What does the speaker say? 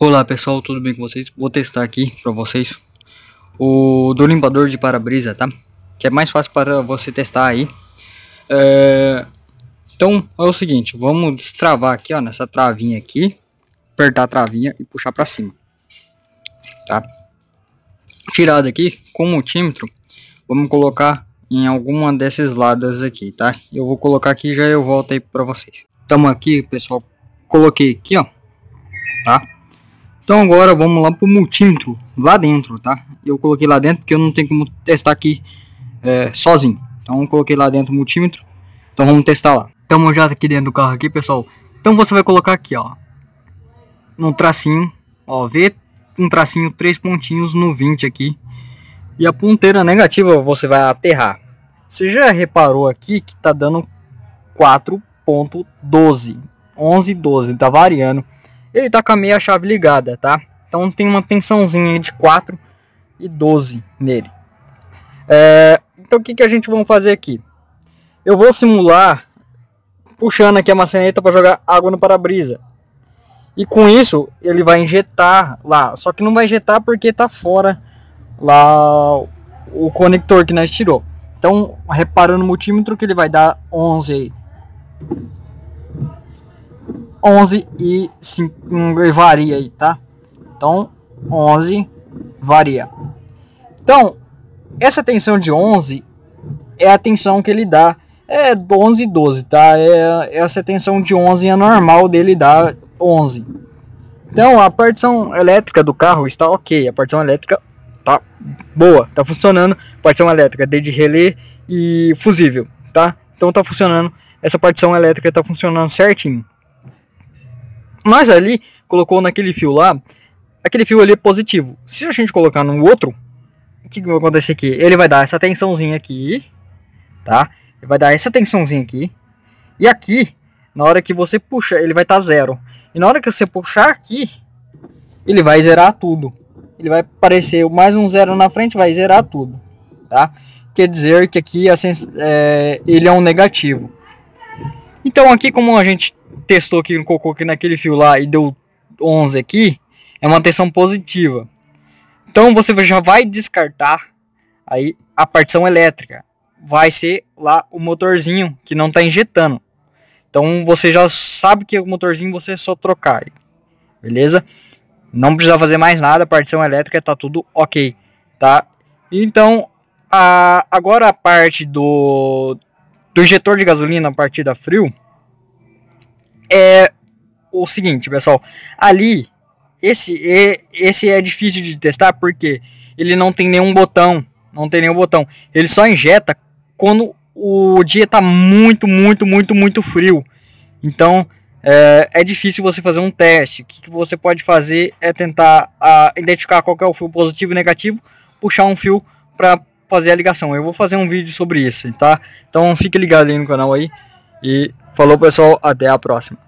Olá pessoal, tudo bem com vocês? Vou testar aqui para vocês o do limpador de para-brisa, tá? Que é mais fácil para você testar aí. É... Então é o seguinte, vamos destravar aqui, ó, nessa travinha aqui, apertar a travinha e puxar para cima, tá? Tirado aqui com o multímetro, vamos colocar em alguma desses lados aqui, tá? Eu vou colocar aqui já eu volto aí para vocês. Tamo aqui, pessoal. Coloquei aqui, ó, tá? Então agora vamos lá pro multímetro, lá dentro, tá? Eu coloquei lá dentro porque eu não tenho como testar aqui é, sozinho. Então coloquei lá dentro o multímetro, então vamos testar lá. Estamos já aqui dentro do carro aqui, pessoal. Então você vai colocar aqui, ó, no tracinho, ó, vê um tracinho, três pontinhos no 20 aqui. E a ponteira negativa você vai aterrar. Você já reparou aqui que tá dando 4.12, 11, 12, tá variando ele tá com a meia chave ligada, tá? Então tem uma tensãozinha de 4 e 12 nele. É, então o que, que a gente vai fazer aqui? Eu vou simular puxando aqui a maçaneta para jogar água no para-brisa. E com isso ele vai injetar lá, só que não vai injetar porque tá fora lá o conector que nós tirou. Então, reparando no multímetro que ele vai dar 11 aí. 11 e, 5, e varia aí, tá? Então, 11 varia. Então, essa tensão de 11 é a tensão que ele dá. É 11 e 12, tá? É, essa tensão de 11 é normal dele dar 11. Então, a partição elétrica do carro está ok. A partição elétrica tá boa, tá funcionando. Partição elétrica desde relé e fusível, tá? Então tá funcionando. Essa partição elétrica tá funcionando certinho. Mas ali, colocou naquele fio lá, aquele fio ali é positivo. Se a gente colocar no outro, o que, que vai acontecer aqui? Ele vai dar essa tensãozinha aqui, tá? Ele vai dar essa tensãozinha aqui. E aqui, na hora que você puxa, ele vai estar tá zero. E na hora que você puxar aqui, ele vai zerar tudo. Ele vai aparecer mais um zero na frente, vai zerar tudo, tá? Quer dizer que aqui é, ele é um negativo. Então aqui como a gente testou aqui, colocou aqui naquele fio lá e deu 11 aqui, é uma tensão positiva. Então você já vai descartar aí a partição elétrica. Vai ser lá o motorzinho que não está injetando. Então você já sabe que o motorzinho você é só trocar. Beleza? Não precisa fazer mais nada, a partição elétrica tá tudo ok, tá? Então, a, agora a parte do, do injetor de gasolina a partir da frio, é o seguinte, pessoal. Ali, esse é, esse é difícil de testar porque ele não tem nenhum botão. Não tem nenhum botão. Ele só injeta quando o dia está muito, muito, muito, muito frio. Então, é, é, difícil você fazer um teste. O que, que você pode fazer é tentar a, identificar qual é o fio positivo e negativo, puxar um fio para fazer a ligação. Eu vou fazer um vídeo sobre isso, tá? Então fique ligado aí no canal aí e Falou pessoal, até a próxima.